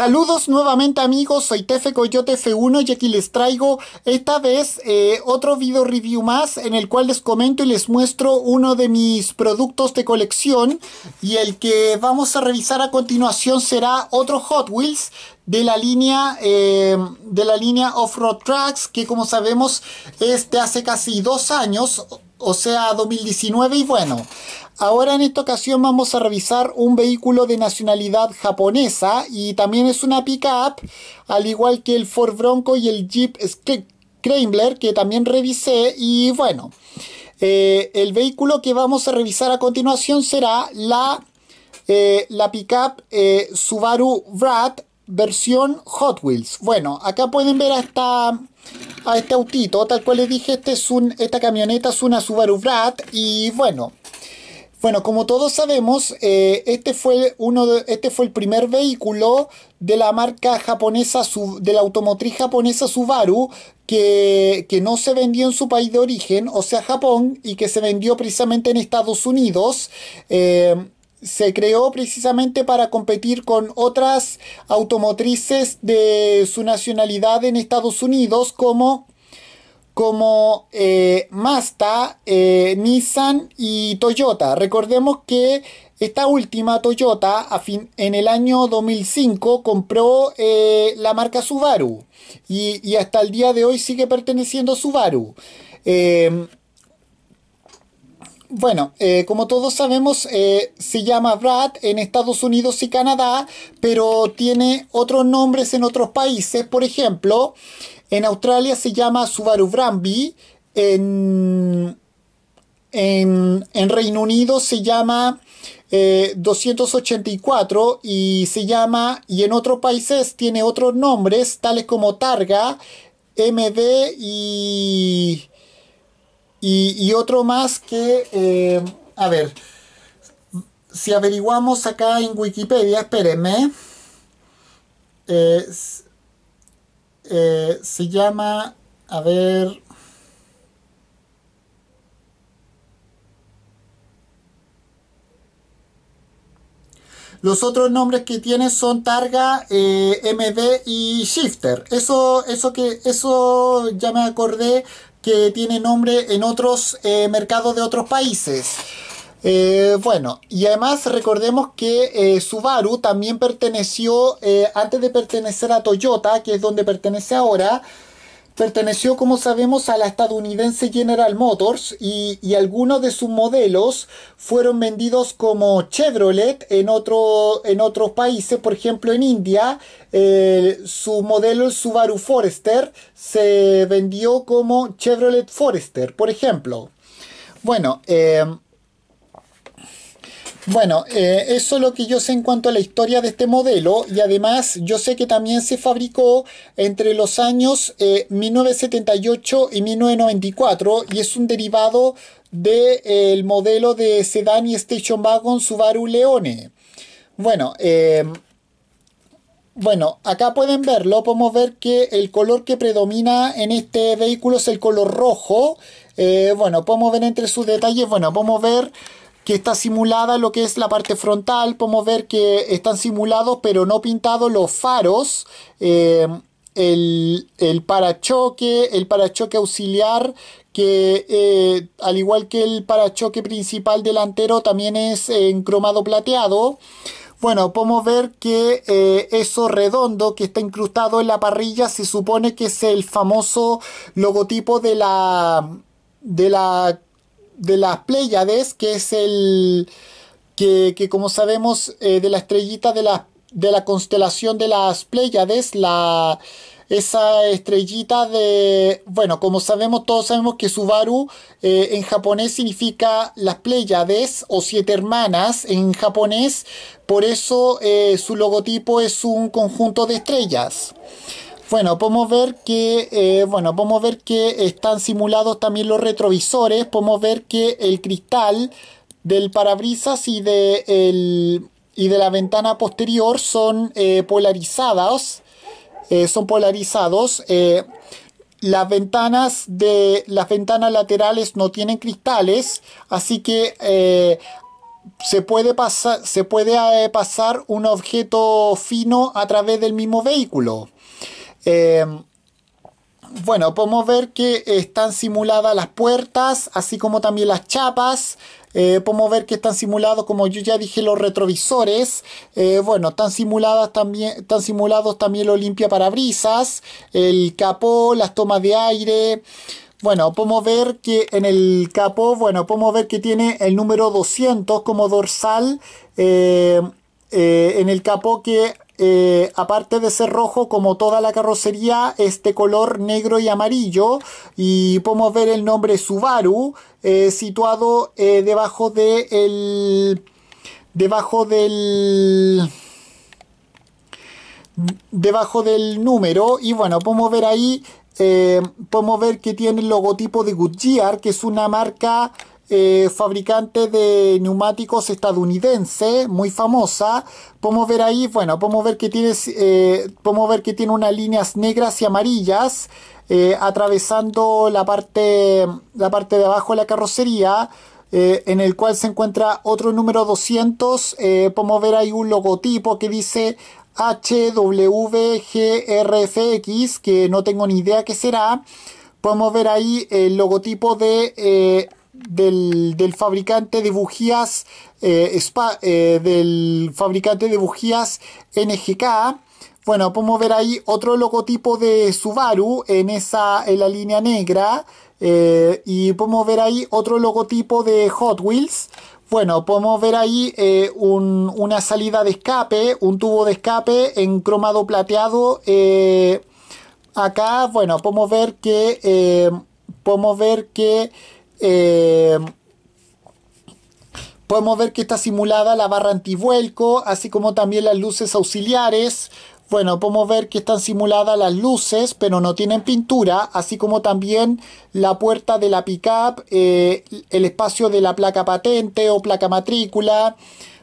Saludos nuevamente amigos, soy Tefe Coyote F1 y aquí les traigo esta vez eh, otro video review más en el cual les comento y les muestro uno de mis productos de colección y el que vamos a revisar a continuación será otro Hot Wheels de la línea eh, de la línea Off-Road Tracks que como sabemos es de hace casi dos años o sea 2019 y bueno Ahora en esta ocasión vamos a revisar un vehículo de nacionalidad japonesa y también es una pickup, al igual que el Ford Bronco y el Jeep Scrambler que también revisé y bueno, eh, el vehículo que vamos a revisar a continuación será la, eh, la pickup eh, Subaru Brat versión Hot Wheels. Bueno, acá pueden ver a esta a este autito, tal cual les dije, este es un, esta camioneta es una Subaru Brat y bueno, bueno, como todos sabemos, eh, este, fue uno este fue el primer vehículo de la marca japonesa, de la automotriz japonesa Subaru, que, no se vendió en su país de origen, o sea Japón, y que se vendió precisamente en Estados Unidos. Eh, se creó precisamente para competir con otras automotrices de su nacionalidad en Estados Unidos como como eh, Mazda, eh, Nissan y Toyota. Recordemos que esta última Toyota a fin, en el año 2005 compró eh, la marca Subaru y, hasta el día de hoy sigue perteneciendo a Subaru. Bueno, como todos sabemos, se llama Brad en Estados Unidos y Canadá, pero tiene otros nombres en otros países. Por ejemplo, en Australia se llama Subaru Bramby. En, en, Reino Unido se llama 284 eh, y se llama, y en otros países tiene otros nombres, tales como Targa, MB y, y, otro más que, eh, a ver, si averiguamos acá en Wikipedia, espérenme. Eh, eh, se llama, a ver, Los otros nombres que tiene son Targa, eh, MD y Shifter. Eso, eso, que, eso ya me acordé que tiene nombre en otros eh, mercados de otros países. Eh, bueno, y además recordemos que eh, Subaru también perteneció, antes de pertenecer a Toyota, que es donde pertenece ahora, perteneció, como sabemos, a la estadounidense General Motors y, algunos de sus modelos fueron vendidos como Chevrolet en, otro, en otros países, por ejemplo en India, su modelo el Subaru Forester se vendió como Chevrolet Forester, por ejemplo. Bueno, bueno, eh, eso es lo que yo sé en cuanto a la historia de este modelo y además yo sé que también se fabricó entre los años 1978 eh, y 1994 y es un derivado del eh, modelo de sedán y station wagon Subaru Leone. Bueno, bueno, acá pueden verlo, podemos ver que el color que predomina en este vehículo es el color rojo. bueno, podemos ver entre sus detalles, bueno, podemos ver que está simulada lo que es la parte frontal. Podemos ver que están simulados pero no pintados los faros. Eh, el, el, parachoque, el parachoque auxiliar que eh, al igual que el parachoque principal delantero también es en cromado plateado. Bueno, podemos ver que eh, eso redondo que está incrustado en la parrilla se supone que es el famoso logotipo de la de la de las Pléyades, que es el que, como sabemos eh, de la estrellita de la, de la constelación de las Pléyades, la, esa estrellita de, bueno, como sabemos, todos sabemos que Subaru eh, en japonés significa las Pléyades o siete hermanas en japonés, por eso eh, su logotipo es un conjunto de estrellas. Bueno, podemos ver que, eh, bueno, podemos ver que están simulados también los retrovisores. Podemos ver que el cristal del parabrisas y de, y de la ventana posterior son eh, polarizadas. Eh, son polarizados. las ventanas de las ventanas laterales no tienen cristales, así que se puede, pasar, se puede pasar un objeto fino a través del mismo vehículo. Eh, bueno, podemos ver que están simuladas las puertas, así como también las chapas. Eh, podemos ver que están simulados, como yo ya dije, los retrovisores. bueno, están simuladas también, están simulados también los limpia parabrisas, el capó, las tomas de aire. Bueno, podemos ver que en el capó, bueno, podemos ver que tiene el número 200 como dorsal eh, eh, en el capó que eh, aparte de ser rojo como toda la carrocería es de color negro y amarillo. Y podemos ver el nombre Subaru situado debajo de el debajo del debajo del número. Y bueno podemos ver ahí eh, podemos ver que tiene el logotipo de Goodyear, que es una marca eh, fabricante de neumáticos estadounidense, muy famosa. Podemos ver ahí, bueno, podemos ver que tiene, eh, podemos ver que tiene unas líneas negras y amarillas atravesando la parte, la parte de abajo de la carrocería. en el cual se encuentra otro número 200. podemos ver ahí un logotipo que dice HWGRFX, que no tengo ni idea qué será. Podemos ver ahí el logotipo de, eh, del, fabricante de bujías eh, eh, del fabricante de bujías NGK. Bueno, podemos ver ahí otro logotipo de Subaru en, esa, en la línea negra. y podemos ver ahí otro logotipo de Hot Wheels. Bueno, podemos ver ahí eh, una salida de escape, un tubo de escape en cromado plateado. Eh, acá, bueno, podemos ver que eh, podemos ver que podemos ver que está simulada la barra antivuelco, así como también las luces auxiliares. Bueno, podemos ver que están simuladas las luces, pero no tienen pintura, así como también la puerta de la pickup, eh, el espacio de la placa patente o placa matrícula.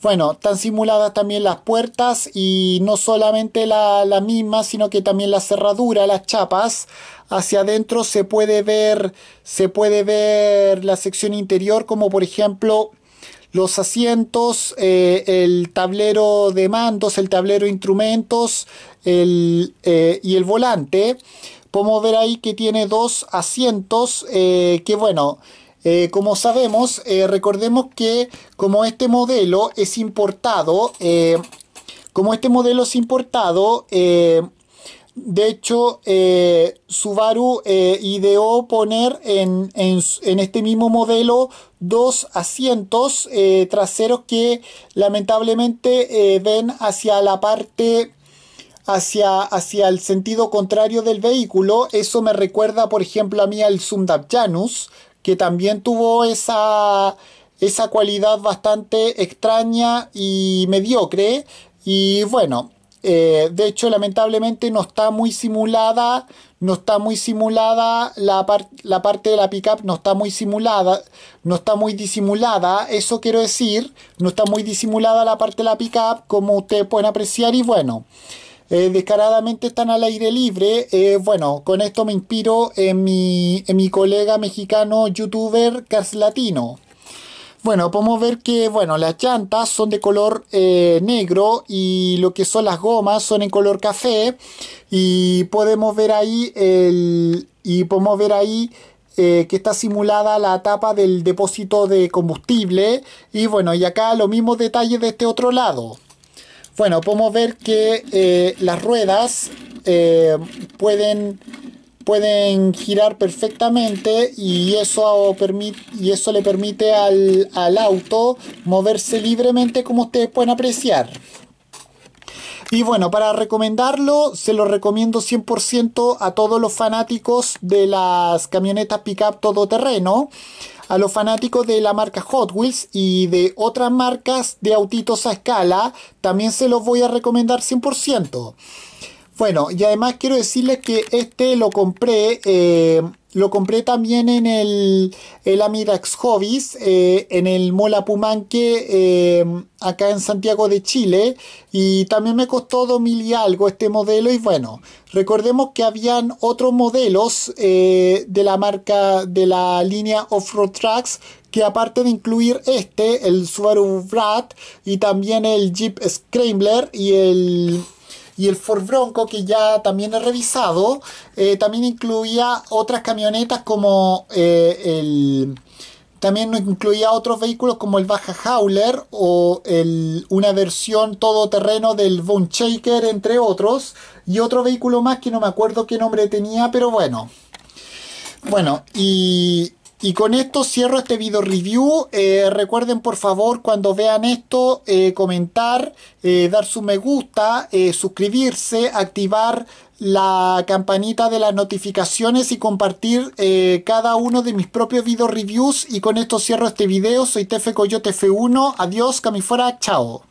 Bueno, están simuladas también las puertas y no solamente la, la misma, sino que también la cerradura, las chapas. Hacia adentro se puede ver, se puede ver la sección interior, como por ejemplo los asientos, eh, el tablero de mandos, el tablero de instrumentos el, eh, y el volante. Podemos ver ahí que tiene dos asientos eh, que bueno, como sabemos, recordemos que como este modelo es importado, como este modelo es importado, de hecho, eh, Subaru eh, ideó poner en, este mismo modelo dos asientos eh, traseros que lamentablemente ven hacia la parte, hacia, hacia el sentido contrario del vehículo. Eso me recuerda, por ejemplo, a mí al Sundab Janus, que también tuvo esa, esa cualidad bastante extraña y mediocre. Y bueno, eh, de hecho, lamentablemente no está muy simulada, no está muy simulada la, la parte de la pickup, no está muy simulada, no está muy disimulada, eso quiero decir, no está muy disimulada la parte de la pickup, como ustedes pueden apreciar, y bueno, eh, descaradamente están al aire libre. Eh, bueno, con esto me inspiro en mi, colega mexicano youtuber Cars Latino. Bueno, podemos ver que bueno, las llantas son de color eh, negro y lo que son las gomas son en color café y podemos ver ahí y podemos ver ahí que está simulada la tapa del depósito de combustible y bueno y acá los mismos detalles de este otro lado bueno podemos ver que eh, las ruedas pueden pueden girar perfectamente y eso, y eso le permite al, al auto moverse libremente como ustedes pueden apreciar. Y bueno, para recomendarlo, se lo recomiendo 100% a todos los fanáticos de las camionetas pickup todoterreno, a los fanáticos de la marca Hot Wheels y de otras marcas de autitos a escala, también se los voy a recomendar 100%. Bueno, y además quiero decirles que este lo compré, eh, lo compré también en el, el Amirax Hobbies, eh, en el Mola Pumanque, eh, acá en Santiago de Chile, y también me costó 2000 y algo este modelo, y bueno, recordemos que habían otros modelos de la marca, de la línea Off-Road Tracks, que aparte de incluir este, el Subaru Brat y también el Jeep Scrambler y el y el Ford Bronco que ya también he revisado, eh, también incluía otras camionetas como eh, el... También incluía otros vehículos como el Baja Hauler o el, una versión todoterreno del Von Shaker, entre otros. Y otro vehículo más que no me acuerdo qué nombre tenía, pero bueno. Bueno, y y con esto cierro este video review. Eh, recuerden por favor cuando vean esto eh, comentar, eh, dar su me gusta, suscribirse, activar la campanita de las notificaciones y compartir cada uno de mis propios video reviews. Y con esto cierro este video. Soy Tefe Coyote F1. Adiós, fuera chao.